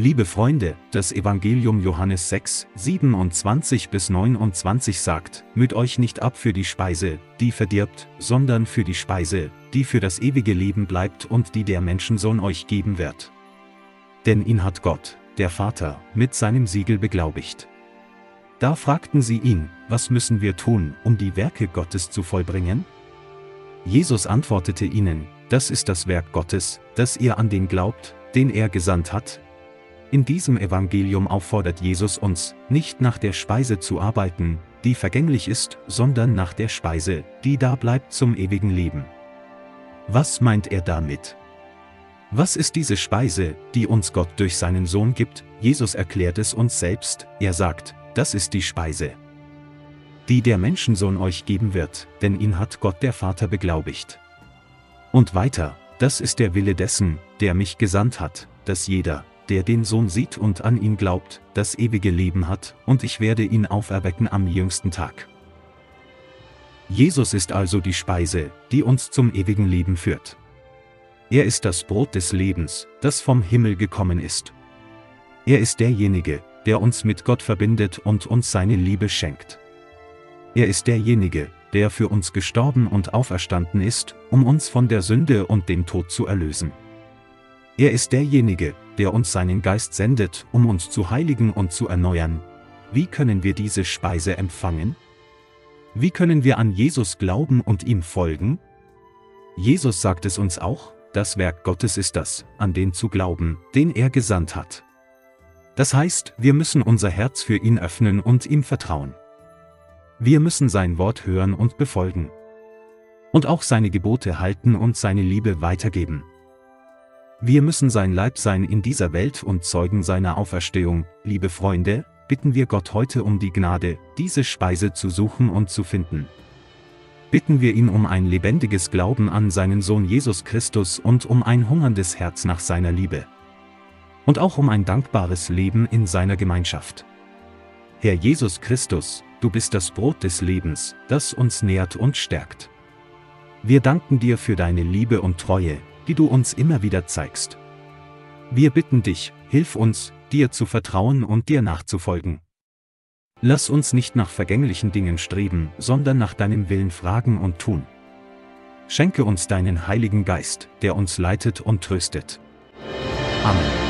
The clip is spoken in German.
Liebe Freunde, das Evangelium Johannes 6, 27 bis 29 sagt, Müht euch nicht ab für die Speise, die verdirbt, sondern für die Speise, die für das ewige Leben bleibt und die der Menschensohn euch geben wird. Denn ihn hat Gott, der Vater, mit seinem Siegel beglaubigt. Da fragten sie ihn, was müssen wir tun, um die Werke Gottes zu vollbringen? Jesus antwortete ihnen, das ist das Werk Gottes, dass ihr an den glaubt, den er gesandt hat, in diesem Evangelium auffordert Jesus uns, nicht nach der Speise zu arbeiten, die vergänglich ist, sondern nach der Speise, die da bleibt zum ewigen Leben. Was meint er damit? Was ist diese Speise, die uns Gott durch seinen Sohn gibt? Jesus erklärt es uns selbst, er sagt, das ist die Speise, die der Menschensohn euch geben wird, denn ihn hat Gott der Vater beglaubigt. Und weiter, das ist der Wille dessen, der mich gesandt hat, dass jeder, der den Sohn sieht und an ihn glaubt, das ewige Leben hat, und ich werde ihn auferwecken am jüngsten Tag. Jesus ist also die Speise, die uns zum ewigen Leben führt. Er ist das Brot des Lebens, das vom Himmel gekommen ist. Er ist derjenige, der uns mit Gott verbindet und uns seine Liebe schenkt. Er ist derjenige, der für uns gestorben und auferstanden ist, um uns von der Sünde und dem Tod zu erlösen. Er ist derjenige, der uns seinen Geist sendet, um uns zu heiligen und zu erneuern. Wie können wir diese Speise empfangen? Wie können wir an Jesus glauben und ihm folgen? Jesus sagt es uns auch, das Werk Gottes ist das, an den zu glauben, den er gesandt hat. Das heißt, wir müssen unser Herz für ihn öffnen und ihm vertrauen. Wir müssen sein Wort hören und befolgen. Und auch seine Gebote halten und seine Liebe weitergeben. Wir müssen sein Leib sein in dieser Welt und Zeugen seiner Auferstehung, liebe Freunde, bitten wir Gott heute um die Gnade, diese Speise zu suchen und zu finden. Bitten wir ihn um ein lebendiges Glauben an seinen Sohn Jesus Christus und um ein hungerndes Herz nach seiner Liebe. Und auch um ein dankbares Leben in seiner Gemeinschaft. Herr Jesus Christus, du bist das Brot des Lebens, das uns nährt und stärkt. Wir danken dir für deine Liebe und Treue, die du uns immer wieder zeigst. Wir bitten dich, hilf uns, dir zu vertrauen und dir nachzufolgen. Lass uns nicht nach vergänglichen Dingen streben, sondern nach deinem Willen fragen und tun. Schenke uns deinen Heiligen Geist, der uns leitet und tröstet. Amen.